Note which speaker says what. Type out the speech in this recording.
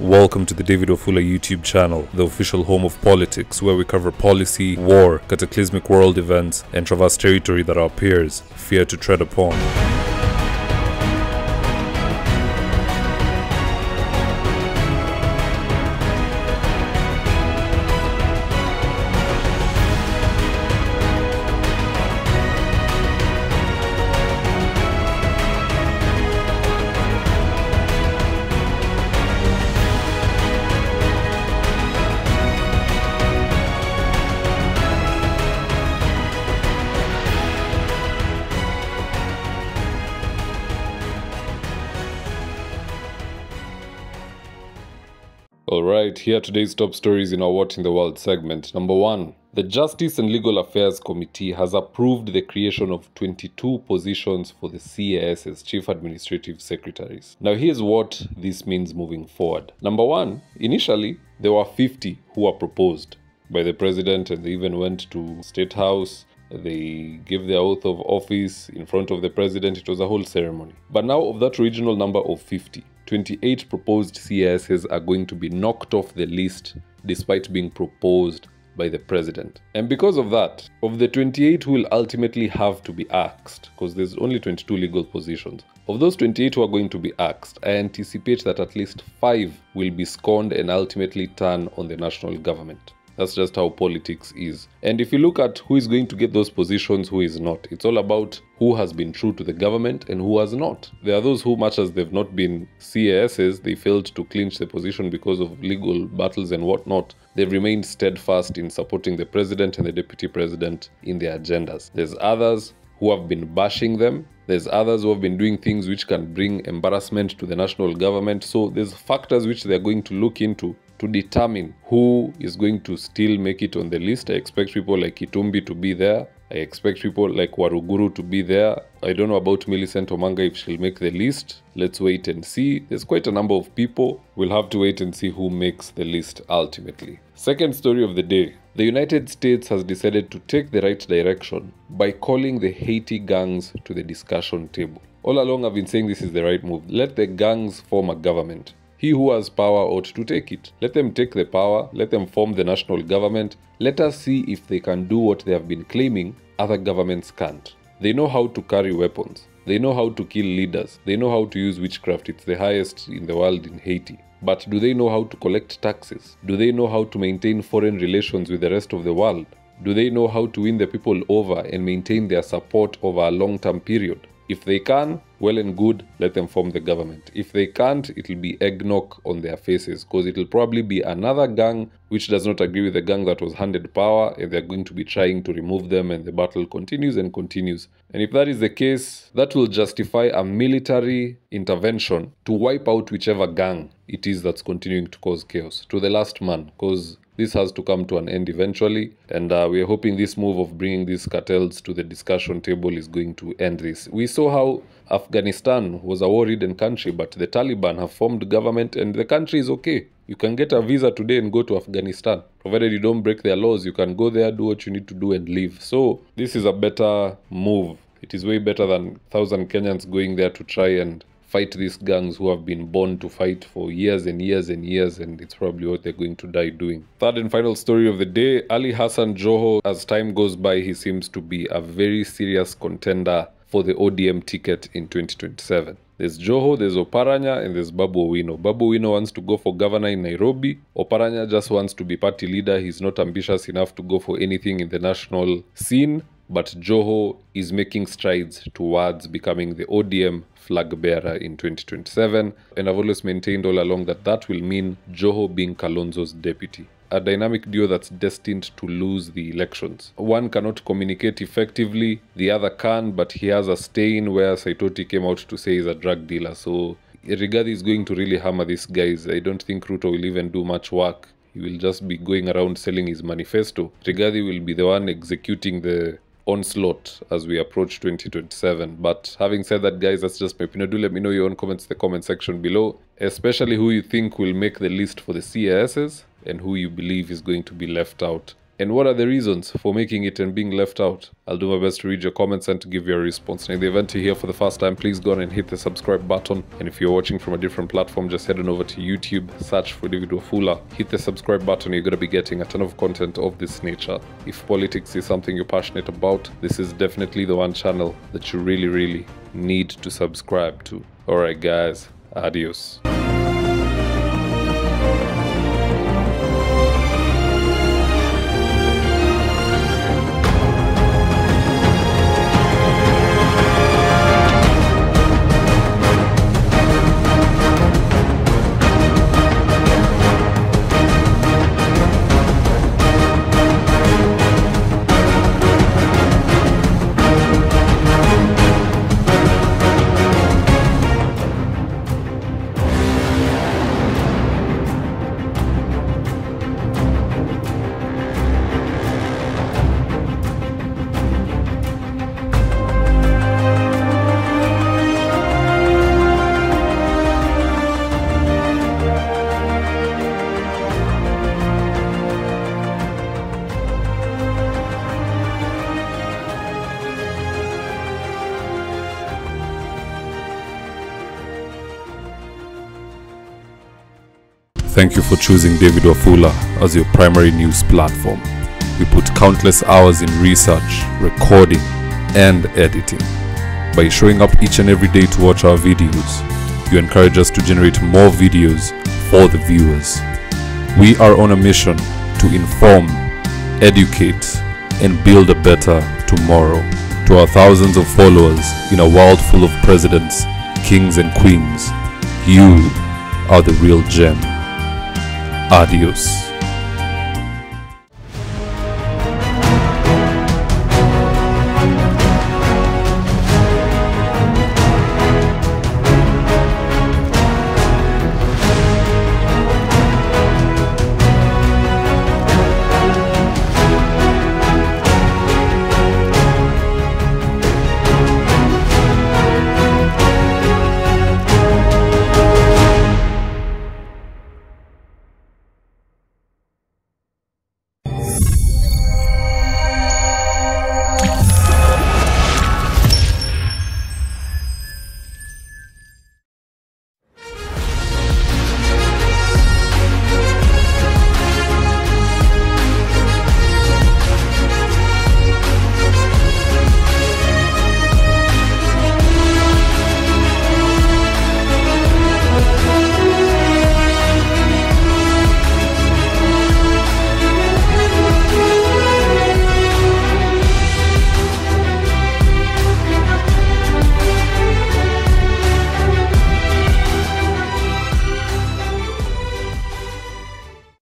Speaker 1: Welcome to the David Wafula YouTube channel, the official home of politics, where we cover policy, war, cataclysmic world events, and traverse territory that our peers fear to tread upon. Alright, here are today's top stories in our What in the World segment. Number one, the Justice and Legal Affairs Committee has approved the creation of 22 positions for the CAS as Chief Administrative Secretaries. Now, here's what this means moving forward. Number one, initially, there were 50 who were proposed by the President, and they even went to State House. They gave their oath of office in front of the President. It was a whole ceremony. But now, of that original number of 50, 28 proposed CSs are going to be knocked off the list despite being proposed by the president. And because of that, of the 28 who will ultimately have to be axed, because there's only 22 legal positions, of those 28 who are going to be axed, I anticipate that at least five will be scorned and ultimately turn on the national government. That's just how politics is. And if you look at who is going to get those positions, who is not, it's all about who has been true to the government and who has not. There are those who, much as they've not been CASs, they failed to clinch the position because of legal battles and whatnot. They've remained steadfast in supporting the president and the deputy president in their agendas. There's others who have been bashing them. There's others who have been doing things which can bring embarrassment to the national government. So there's factors which they're going to look into to determine who is going to still make it on the list. I expect people like Itumbi to be there. I expect people like Waruguru to be there. I don't know about Millicent Omanga if she'll make the list. Let's wait and see. There's quite a number of people. We'll have to wait and see who makes the list ultimately. Second story of the day. The United States has decided to take the right direction by calling the Haiti gangs to the discussion table. All along, I've been saying this is the right move. Let the gangs form a government. He who has power ought to take it. Let them take the power, let them form the national government. Let us see if they can do what they have been claiming other governments can't. They know how to carry weapons. They know how to kill leaders. They know how to use witchcraft. It's the highest in the world in Haiti. But do they know how to collect taxes? Do they know how to maintain foreign relations with the rest of the world? Do they know how to win the people over and maintain their support over a long term period? If they can, well and good, let them form the government. If they can't, it'll be eggnog on their faces because it'll probably be another gang which does not agree with the gang that was handed power and they're going to be trying to remove them and the battle continues and continues. And if that is the case, that will justify a military intervention to wipe out whichever gang it is that's continuing to cause chaos to the last man because this has to come to an end eventually. And uh, we are hoping this move of bringing these cartels to the discussion table is going to end this. We saw how afghanistan was a war-ridden country but the taliban have formed government and the country is okay. You can get a visa today and go to afghanistan provided you don't break their laws. You can go there do what you need to do and leave. So this is a better move. It is way better than thousand kenyans going there to try and fight these gangs who have been born to fight for years and years and years, and it's probably what they're going to die doing. Third and final story of the day Ali Hassan Joho, as time goes by, he seems to be a very serious contender for the ODM ticket in 2027. There's Joho, there's Oparanya, and there's Babu Owino. Babu Owino wants to go for governor in Nairobi. Oparanya just wants to be party leader. He's not ambitious enough to go for anything in the national scene but Joho is making strides towards becoming the ODM flag bearer in 2027. And I've always maintained all along that that will mean Joho being Kalonzo's deputy. A dynamic duo that's destined to lose the elections. One cannot communicate effectively, the other can, but he has a stain where Saitoti came out to say he's a drug dealer. So Rigathi is going to really hammer these guys. I don't think Ruto will even do much work. He will just be going around selling his manifesto. Rigathi will be the one executing the onslaught as we approach 2027. But having said that, guys, that's just my opinion. Do let me know your own comments in the comment section below, especially who you think will make the list for the CASs and who you believe is going to be left out And what are the reasons for making it and being left out? I'll do my best to read your comments and to give you a response. And in the event you're here for the first time, please go on and hit the subscribe button. And if you're watching from a different platform, just head on over to YouTube, search for David Wafula, hit the subscribe button. You're going to be getting a ton of content of this nature. If politics is something you're passionate about, this is definitely the one channel that you really, really need to subscribe to. Alright, guys, adios. Thank you for choosing David Wafula as your primary news platform. We put countless hours in research, recording, and editing. By showing up each and every day to watch our videos, you encourage us to generate more videos for the viewers. We are on a mission to inform, educate, and build a better tomorrow. To our thousands of followers in a world full of presidents, kings, and queens, you are the real gem. Adios.